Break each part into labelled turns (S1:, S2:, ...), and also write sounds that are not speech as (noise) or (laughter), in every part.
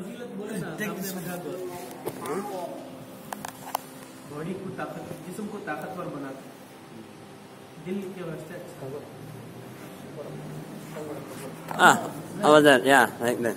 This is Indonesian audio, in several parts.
S1: फजीलत बोले ना बॉडी को ताकत जिस्म को ताकतवर बनाते दिल के वास्ते अच्छा।
S2: Ah, about that, yeah, like that.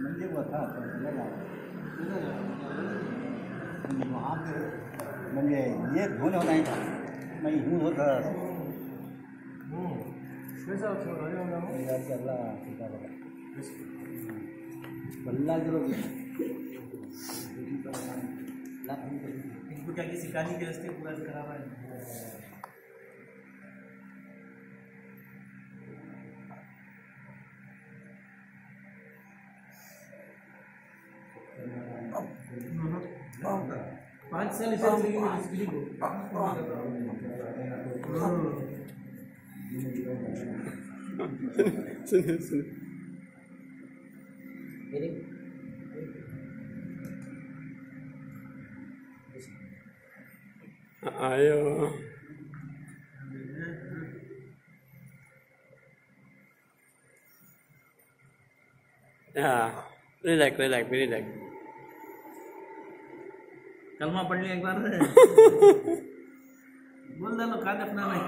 S3: म्हणजे होता वहाँ पे म्हणजे ये धुन होता है मैं हूँ होता बल्ला
S1: इसको की कि सिकानी के रास्ते पूरा खराब है? पाँच साल इसे तो मिली को
S2: तो हाँ। (laughs) सुनिए सुनिए। आयो। हाँ रिलैक्स रिलैक्स रिलैक्स
S1: कलमा पढ़ लिया एक बार। बोल डालो तो का देखना
S2: मैं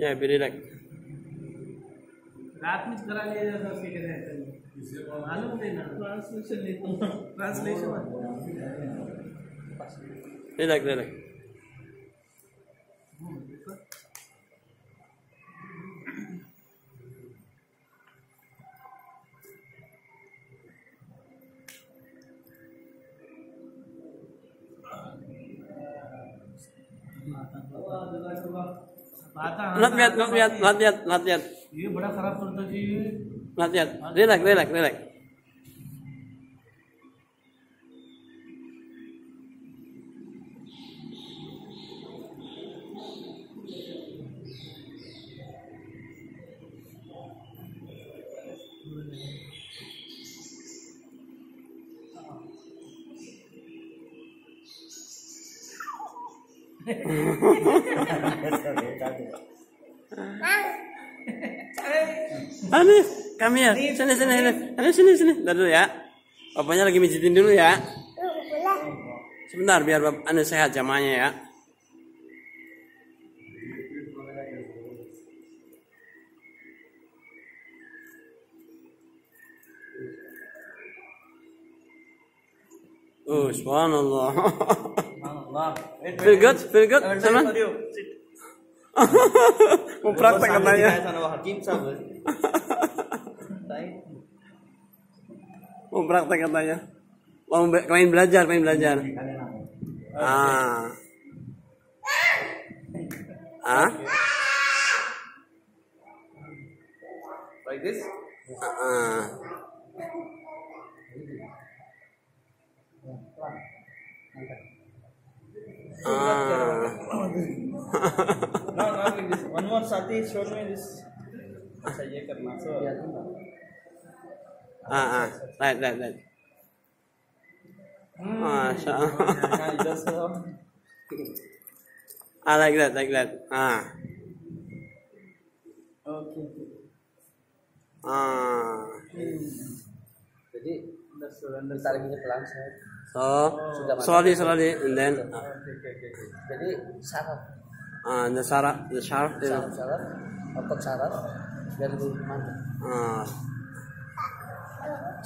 S2: Yeah, be relaxed.
S1: रात में करा लिया जाता उसके कहते हैं मालूम नहीं ना। ट्रांसलेशन लेता हूँ। Translation
S2: Relax, relax.
S1: आता
S2: Not yet, not yet, not yet, not yet,
S1: ये बड़ा खराब करता जी
S2: not yet. Relax, relax, relax. Hanif, kami ya. Sini, sini, sini. Hanif, sini, sini. Ntar dulu ya. Bapaknya lagi mijitin dulu ya. Sebentar, biar bap anu sehat jamanya ya. Oh, (laughs) subhanallah. feel good? Feel good, teman? (laughs) Mau praktek katanya. Mau praktek katanya. Mau be- main belajar, main belajar. Ah. Ah?
S1: like this
S2: Ah. Ah. (laughs) (laughs)
S4: No, not like this. One more Sati showed me this. ऐसा ये करना so
S2: Ah, ah. Right, right, right. Masya Allah.
S4: हाँ इधर से हो
S2: Ah, like that, like that. Ah.
S4: Okay
S2: Ah.
S4: jadi udah surrender tarik ini pelan saya
S2: So, slowly, slowly, and then.
S4: oke oke oke jadi saraf
S2: uh, nasara nasaraf ya.
S5: saraf otot saraf dan bulu mata uh.
S2: Ah.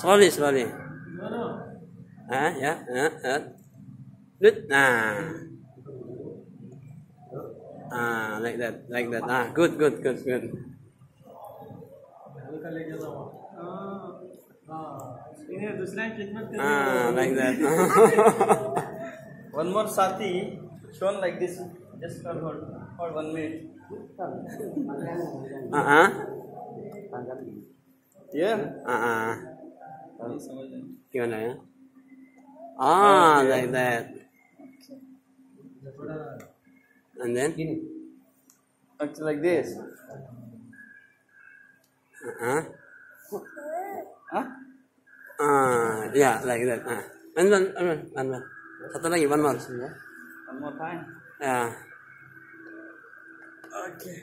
S2: slowly slowly ah ya ya ya. Good. Nah. Ah like that like that. Ah good good good good. Ah like that. (laughs)
S4: One more sati shown like this. Just for, for one minute.
S2: uh uh.
S4: Yeah? Uh uh.
S2: क्यों ना Ah, okay. like that. And then?
S4: Okay, like this.
S2: Uh-huh.
S4: Huh?
S2: Uh, yeah, like that. Uh. And then, and then, and then. Satu lagi, one more.
S4: One more time.
S2: Yeah.
S4: Okay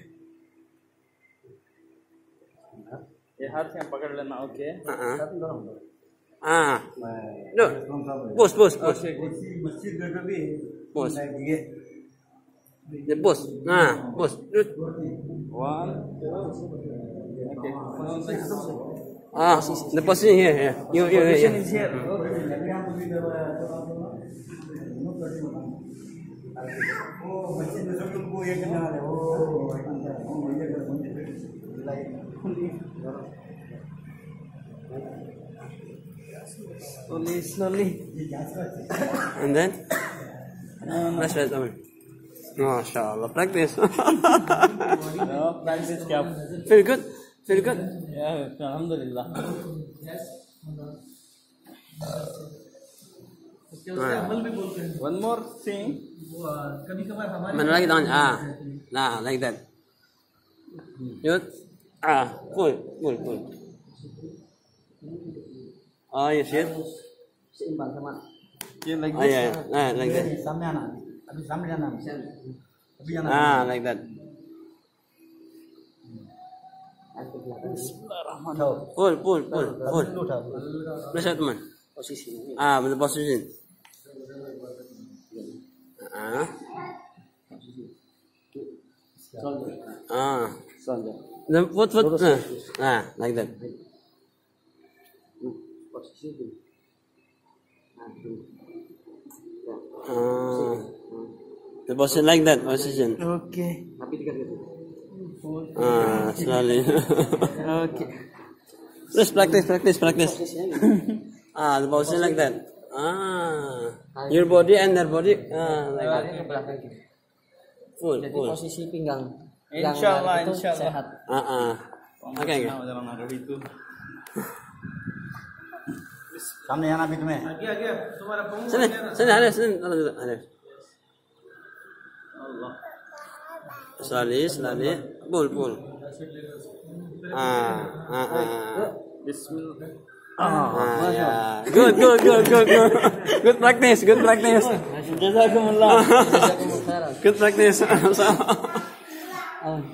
S4: ये हाथ में पकड़ लेना okay
S3: हाँ
S2: no
S3: boss
S2: boss boss boss ये बोस
S4: हाँ Bose one
S2: हाँ the position here here you you
S3: yeah.
S4: slowly, slowly.
S2: And then? That's right, Amir. MashaAllah, practice.
S4: no, practice क्या?
S2: Feel good? Feel good?
S4: Yeah, alhamdulillah.
S1: Yes. Uh, अमल भी बोलते हैं
S4: one more thing
S1: वो कभी कभार हमारे
S2: Mana lagi tangan? Ah. Nah, like that. Good. Ah, pull, pull, pull. Oh, you see it?
S5: Seimbang sama
S4: yeah like
S2: Oh,
S4: this
S2: yeah. yeah. Ah, like that.
S3: sampai anak habis sampai anak tapi yang
S2: Ah, like that.
S5: kaki belakang
S2: Pull, pull, pull, pull. Let's try teman.
S5: posisi ini.
S2: Ah, betul position. Ah. Ah. Then foot, foot. Ah, ah, like that. Ah. The position like that position.
S4: okay.
S2: Ah, slowly.
S4: okay (laughs)
S2: Just practice, practice, practice. (laughs) ah, the position like that. Ah, your body and their body. Ah, like that.
S5: Kaki ke belakang gitu.
S2: Full,
S5: Jadi
S2: full.
S5: posisi pinggang yang
S4: Insyaallah,
S5: itu
S4: insyaallah.
S5: sehat.
S2: Ah, ah. Oke, oke.
S4: Nah, dalam naruh itu
S3: सामने आना भी तुम्हें
S1: आगे आगे तुम्हारा पंख
S2: Sini, sini, ada, sini. Ada, ada, ada.
S4: Allah
S2: Slowly, slowly. Pull, pull. Ah, ah, ah.
S4: Bismillah
S2: Ah, yeah. Good, good, good, good, good. Good practice, good practice.
S4: Jazakumullah
S5: Jazakumullah khairan.
S2: Good practice. (laughs) (laughs)